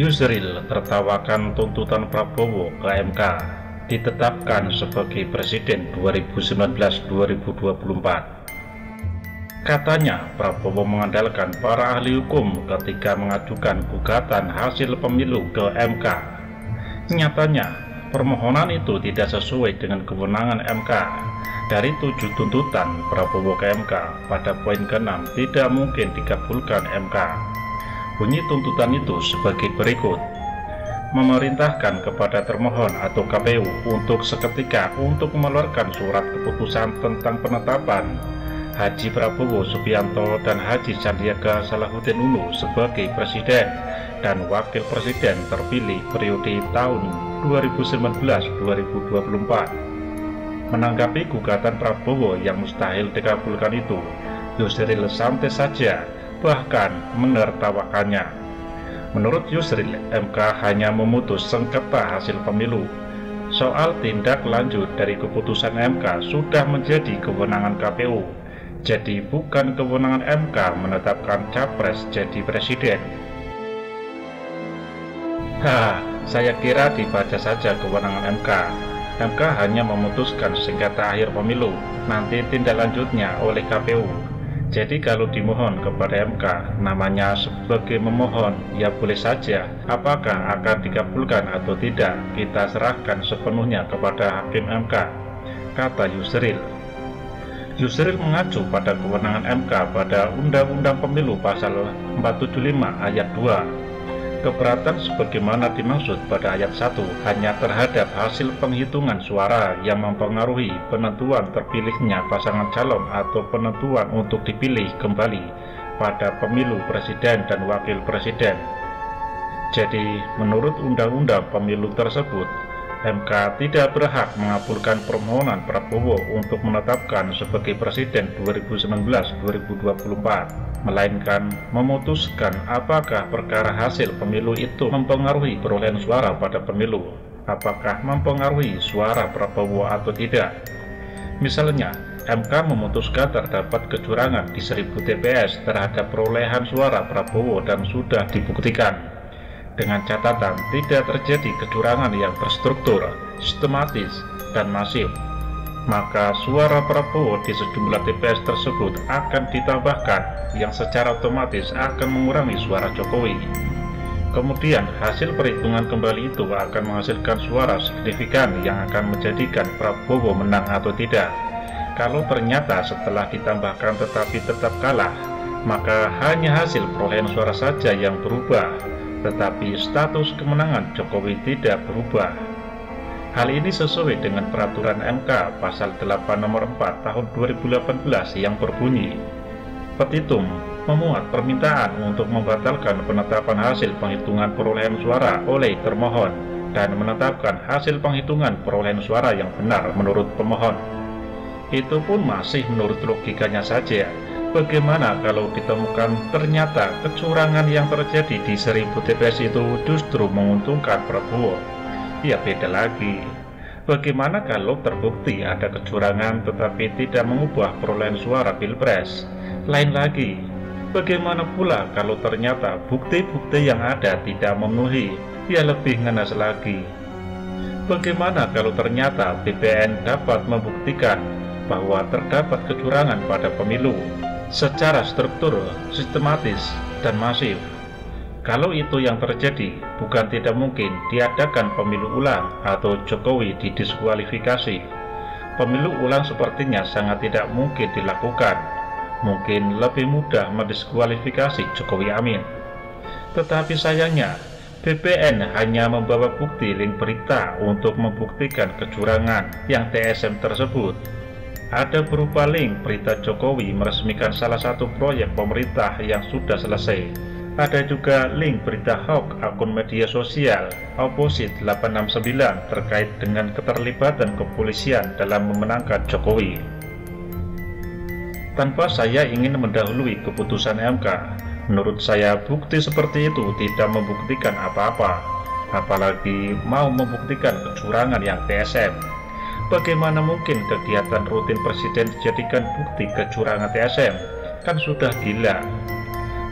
Yusril tertawakan tuntutan Prabowo ke MK ditetapkan sebagai Presiden 2019-2024. Katanya Prabowo mengandalkan para ahli hukum ketika mengajukan gugatan hasil pemilu ke MK. Nyatanya, permohonan itu tidak sesuai dengan kewenangan MK. Dari tujuh tuntutan Prabowo ke MK pada poin ke-6 tidak mungkin dikabulkan MK. Bunyi tuntutan itu sebagai berikut. Memerintahkan kepada termohon atau KPU untuk seketika untuk mengeluarkan surat keputusan tentang penetapan Haji Prabowo Subianto dan Haji Sandiaga Salahuddin Uno sebagai Presiden dan Wakil Presiden terpilih periode tahun 2019-2024. Menanggapi gugatan Prabowo yang mustahil dikabulkan itu, Yusril santai saja bahkan menertawakannya. Menurut Yusril, MK hanya memutus sengketa hasil pemilu. Soal tindak lanjut dari keputusan MK sudah menjadi kewenangan KPU, jadi bukan kewenangan MK menetapkan capres jadi presiden. Hah, saya kira dibaca saja kewenangan MK. MK hanya memutuskan sengketa akhir pemilu, nanti tindak lanjutnya oleh KPU. Jadi kalau dimohon kepada MK, namanya sebagai memohon, ya boleh saja. Apakah akan dikabulkan atau tidak, kita serahkan sepenuhnya kepada Hakim MK, kata Yusril. Yusril mengacu pada kewenangan MK pada Undang-Undang Pemilu pasal 475 ayat 2 Keberatan sebagaimana dimaksud pada ayat 1 hanya terhadap hasil penghitungan suara yang mempengaruhi penentuan terpilihnya pasangan calon atau penentuan untuk dipilih kembali pada pemilu presiden dan wakil presiden. Jadi, menurut undang-undang pemilu tersebut, MK tidak berhak mengabulkan permohonan Prabowo untuk menetapkan sebagai Presiden 2019-2024, melainkan memutuskan apakah perkara hasil pemilu itu mempengaruhi perolehan suara pada pemilu, apakah mempengaruhi suara Prabowo atau tidak. Misalnya, MK memutuskan terdapat kecurangan di 1000 TPS terhadap perolehan suara Prabowo dan sudah dibuktikan dengan catatan tidak terjadi kecurangan yang terstruktur, sistematis, dan masif. Maka suara Prabowo di sejumlah TPS tersebut akan ditambahkan yang secara otomatis akan mengurangi suara Jokowi. Kemudian hasil perhitungan kembali itu akan menghasilkan suara signifikan yang akan menjadikan Prabowo menang atau tidak. Kalau ternyata setelah ditambahkan tetapi tetap kalah, maka hanya hasil perolehan suara saja yang berubah tetapi status kemenangan Jokowi tidak berubah. Hal ini sesuai dengan peraturan MK pasal 8 nomor 4 tahun 2018 yang berbunyi Petitum memuat permintaan untuk membatalkan penetapan hasil penghitungan perolehan suara oleh termohon dan menetapkan hasil penghitungan perolehan suara yang benar menurut pemohon. Itu pun masih menurut logikanya saja, Bagaimana kalau ditemukan ternyata kecurangan yang terjadi di 1000 TPS itu justru menguntungkan Prabowo? Ya beda lagi. Bagaimana kalau terbukti ada kecurangan tetapi tidak mengubah perolehan suara Pilpres? Lain lagi. Bagaimana pula kalau ternyata bukti-bukti yang ada tidak memenuhi? Ya lebih ngenas lagi. Bagaimana kalau ternyata BPN dapat membuktikan bahwa terdapat kecurangan pada pemilu secara struktur, sistematis, dan masif. Kalau itu yang terjadi, bukan tidak mungkin diadakan pemilu ulang atau Jokowi didiskualifikasi. Pemilu ulang sepertinya sangat tidak mungkin dilakukan. Mungkin lebih mudah mendiskualifikasi Jokowi Amin. Tetapi sayangnya, BPN hanya membawa bukti link berita untuk membuktikan kecurangan yang TSM tersebut ada berupa link berita Jokowi meresmikan salah satu proyek pemerintah yang sudah selesai. Ada juga link berita hoax akun media sosial Opposite 869 terkait dengan keterlibatan kepolisian dalam memenangkan Jokowi. Tanpa saya ingin mendahului keputusan MK, menurut saya bukti seperti itu tidak membuktikan apa-apa, apalagi mau membuktikan kecurangan yang TSM Bagaimana mungkin kegiatan rutin presiden dijadikan bukti kecurangan TSM? Kan sudah gila.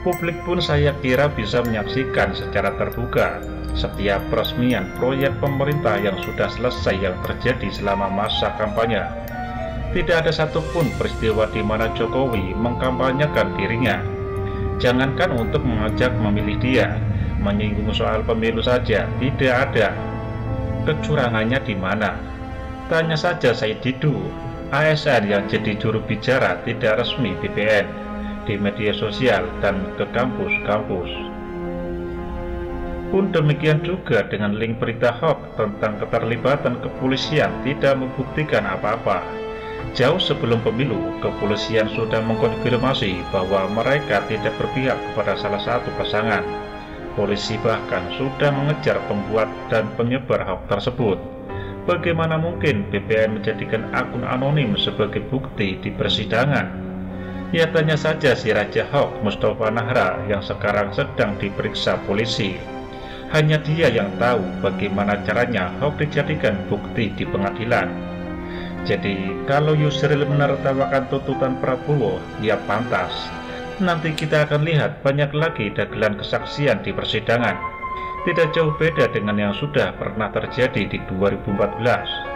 Publik pun saya kira bisa menyaksikan secara terbuka setiap peresmian proyek pemerintah yang sudah selesai yang terjadi selama masa kampanye. Tidak ada satupun peristiwa di mana Jokowi mengkampanyekan dirinya. Jangankan untuk mengajak memilih dia, menyinggung soal pemilu saja, tidak ada. Kecurangannya di mana? Tanya saja Said Didu, ASN yang jadi juru bicara tidak resmi BPN di media sosial dan ke kampus-kampus. Pun demikian juga dengan link berita hoax tentang keterlibatan kepolisian tidak membuktikan apa-apa. Jauh sebelum pemilu, kepolisian sudah mengkonfirmasi bahwa mereka tidak berpihak kepada salah satu pasangan. Polisi bahkan sudah mengejar pembuat dan penyebar hoax tersebut. Bagaimana mungkin BPN menjadikan akun anonim sebagai bukti di persidangan? Ya tanya saja si Raja Hoax Mustafa Nahra yang sekarang sedang diperiksa polisi. Hanya dia yang tahu bagaimana caranya Hoax dijadikan bukti di pengadilan. Jadi, kalau Yusril menertawakan tuntutan Prabowo, ya pantas. Nanti kita akan lihat banyak lagi dagelan kesaksian di persidangan. Tidak jauh beda dengan yang sudah pernah terjadi di 2014.